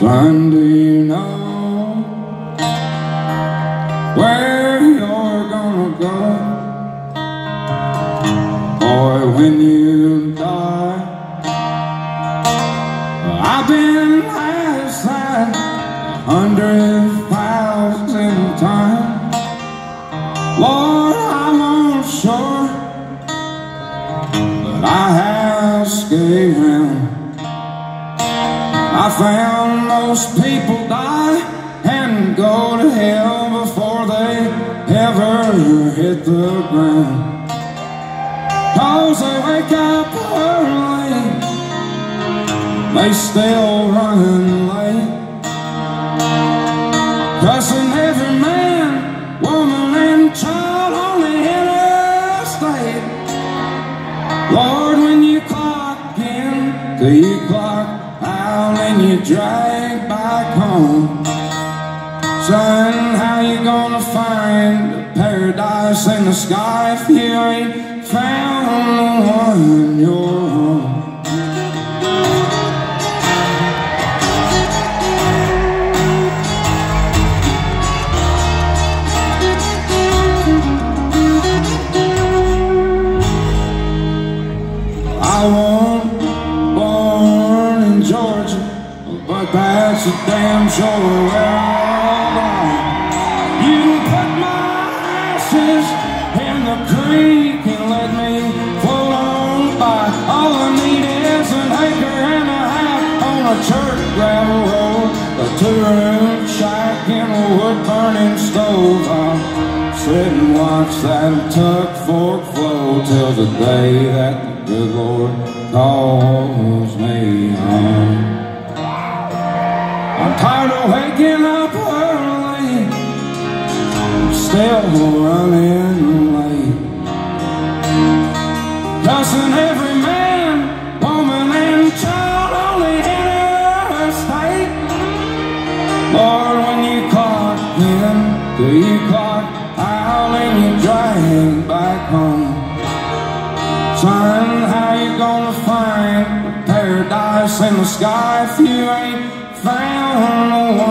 Son, do you know where you're gonna go? Boy, when you die, I've been that a hundred thousand times. Lord, I'm not sure, but I have escaped him. I found most people die and go to hell before they ever hit the ground. Cause they wake up early, they still running late. Cussing every man, woman, and child on the interstate. Lord, when you clock in, do you clock out and you back home? Son, how you gonna find paradise in the sky if you ain't found the one you're home? A damn sure where I'll. You put my ashes in the creek and let me float on by. All I need is an acre and a half on a church gravel road, a two-room shack and a wood-burning stove. I'll sit and watch that tuck fork flow till the day that waking up early, still running late. Cussing every man, woman, and child on the interstate. Lord, when you clock in, do you clock out and you drag back home? Son, how you gonna find paradise in the sky if you ain't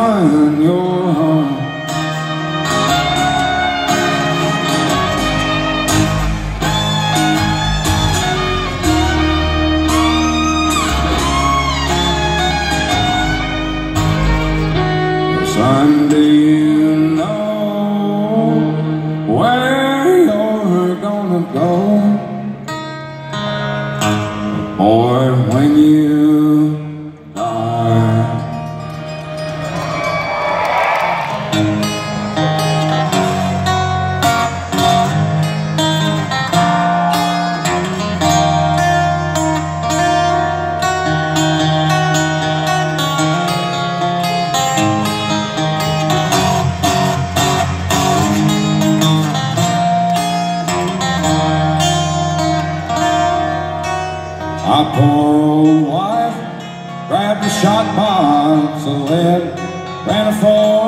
one you're home? Son, shot box of lead, ran a 410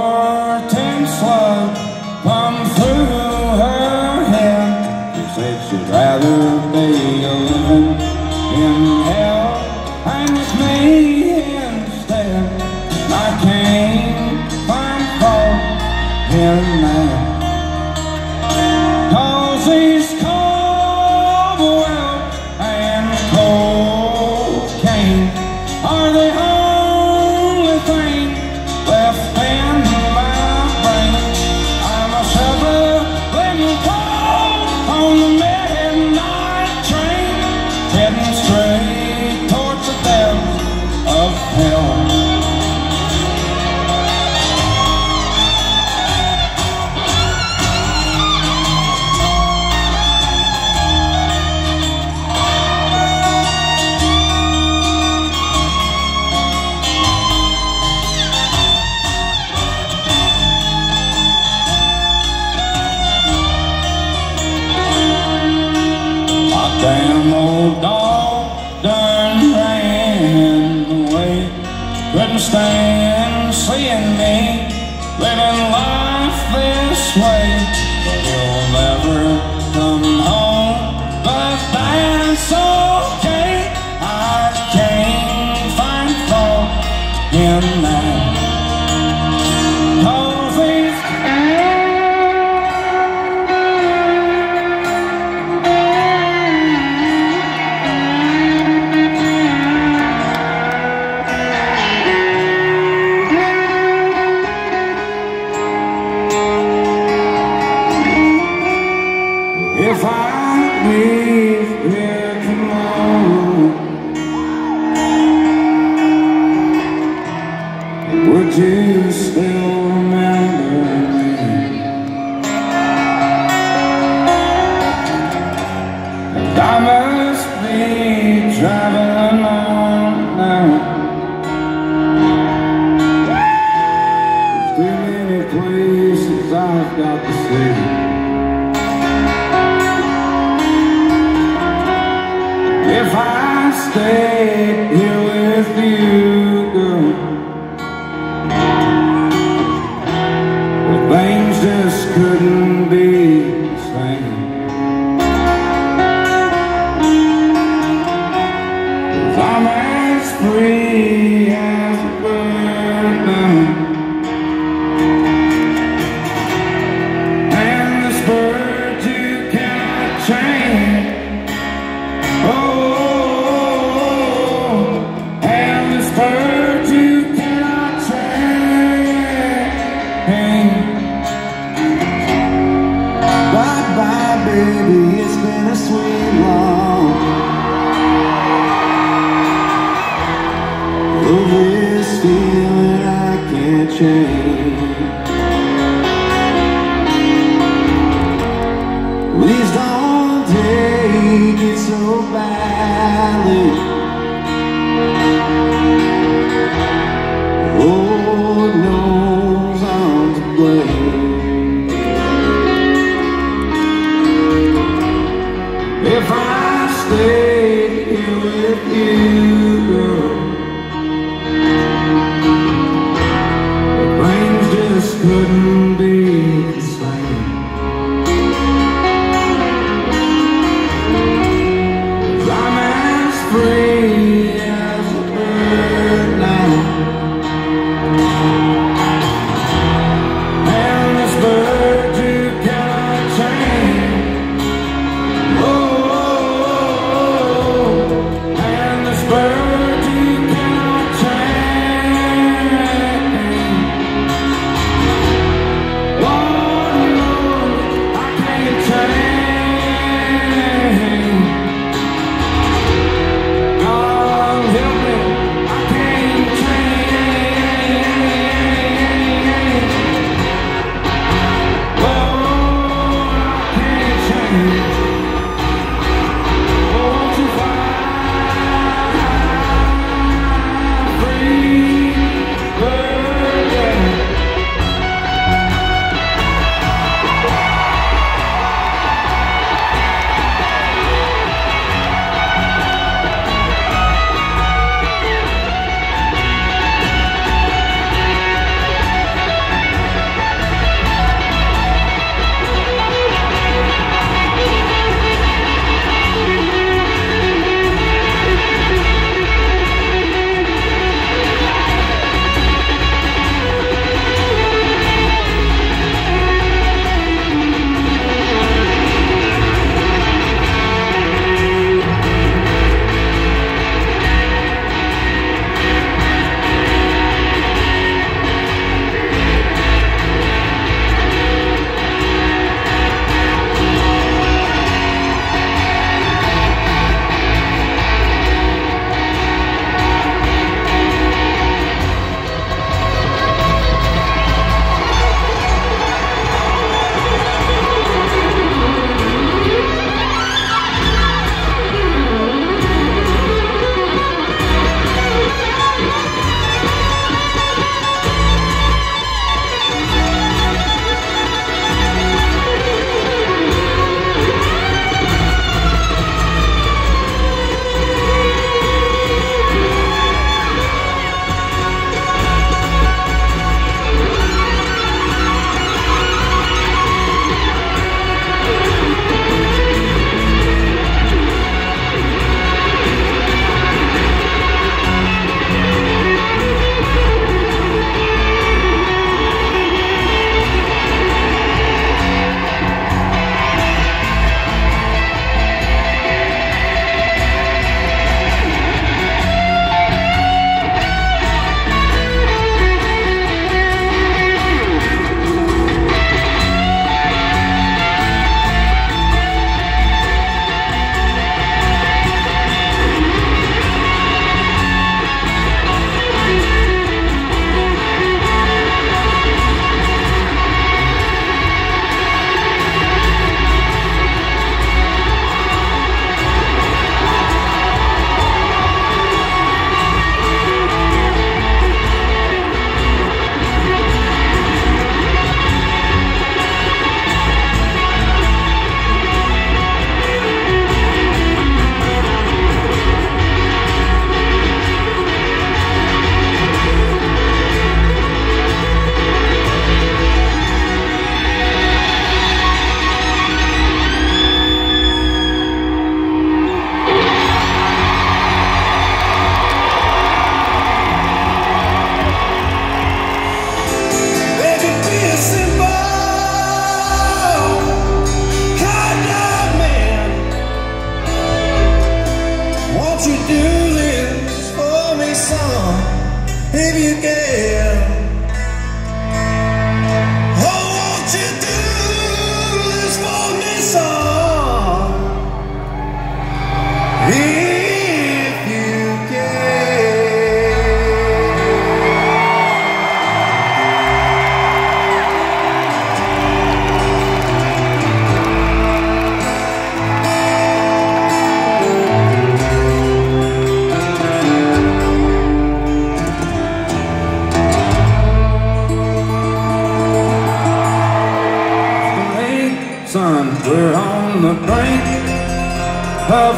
silent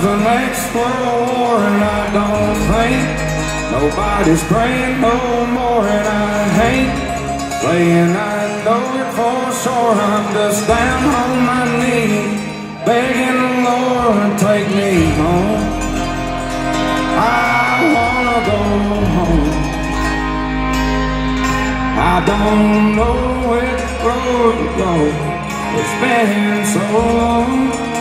the next war, and I don't think nobody's praying no more, and I hate playing I know it for sure. I'm just down on my knees, begging the Lord take me home. I wanna go home. I don't know which road to go. It's been so long.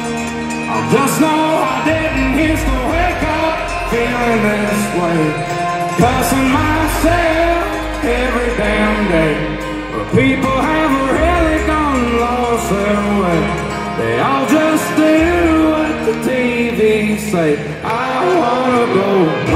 Just know I didn't used to wake up feeling this way. Cussing myself every damn day. But people have really gone lost their way. They all just do what the TV say. I wanna go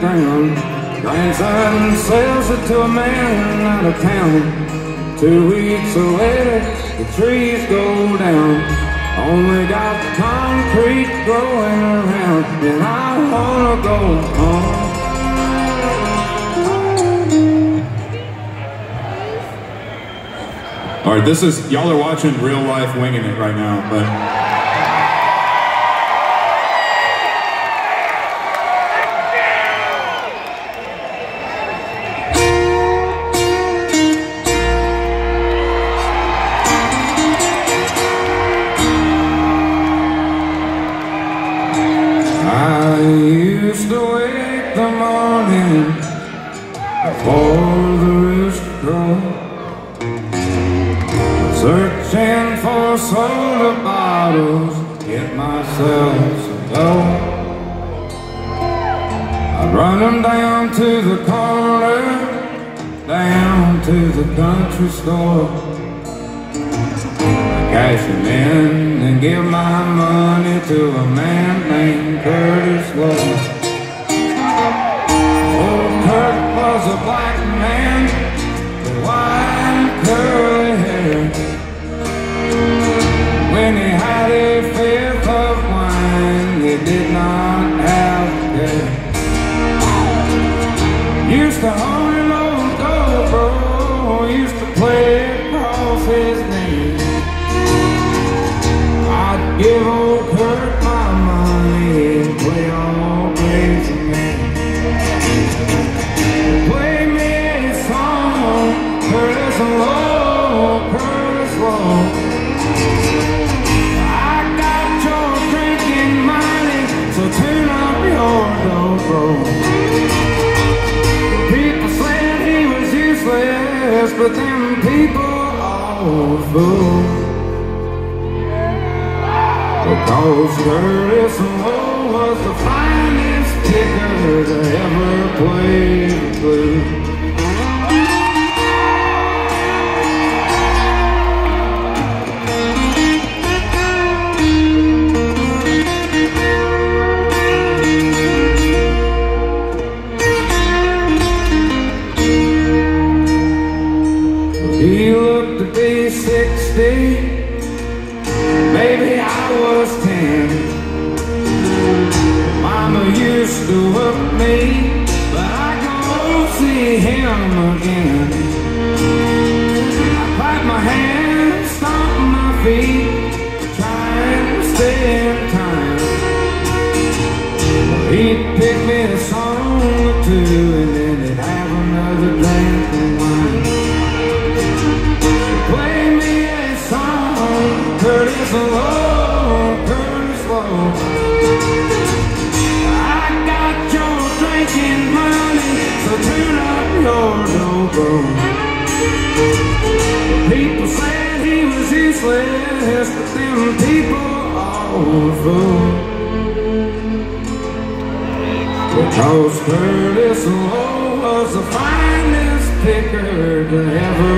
farming. Grandson sells it to a man out of town. Two weeks later, the trees go down. Only got concrete growing around, and I wanna go home. All right, this is y'all are watching real life winging it right now, but Cash them in and give my money to a man named Curtis Loew. Old Kurt was a black man with white curly hair. When he had a Because Curtis Loew was the finest kicker to ever play Because Curtis Loew was the finest picker to ever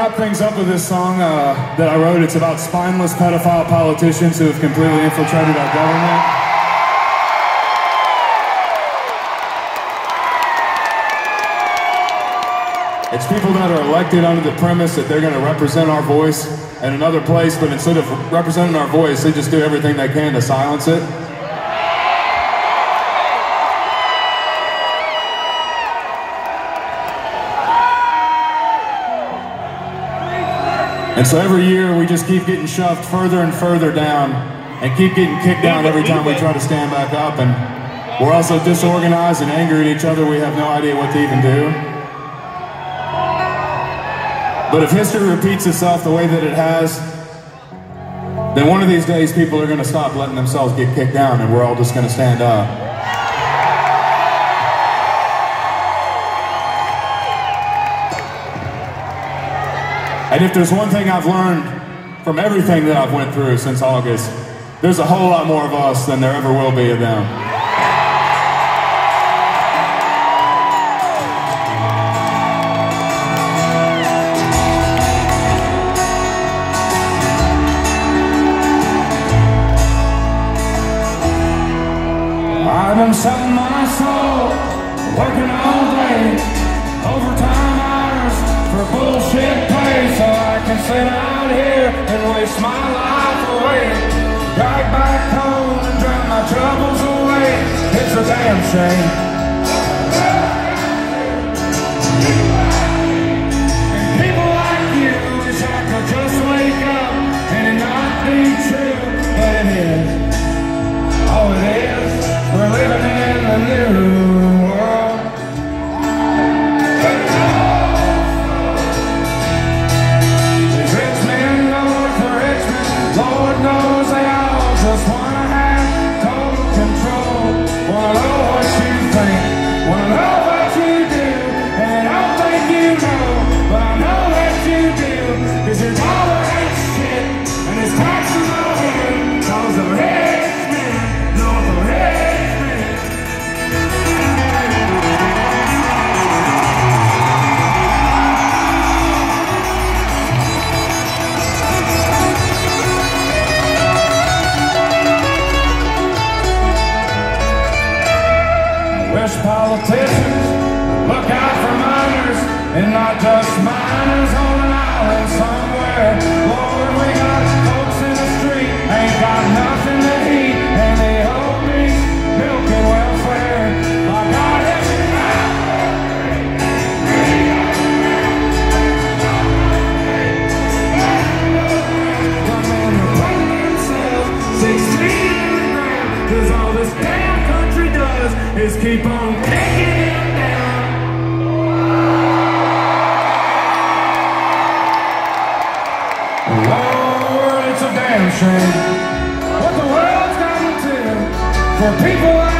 wrap things up with this song uh, that I wrote. It's about spineless pedophile politicians who have completely infiltrated our government. It's people that are elected under the premise that they're going to represent our voice in another place, but instead of representing our voice, they just do everything they can to silence it. And so every year we just keep getting shoved further and further down and keep getting kicked down every time we try to stand back up. And we're also disorganized and angry at each other. We have no idea what to even do. But if history repeats itself the way that it has, then one of these days people are going to stop letting themselves get kicked down and we're all just going to stand up. And if there's one thing I've learned from everything that I've went through since August, there's a whole lot more of us than there ever will be of them. I've been selling my soul, working all day, for bullshit pay, so I can sit out here and waste my life away. Drive back home and drown my troubles away. It's a damn shame. And people like you wish I could just wake up and it not be true, but it is. Oh, it is. We're living in the new somewhere. Lord, we got folks in the street, ain't got nothing shame what the world's gotten to do for people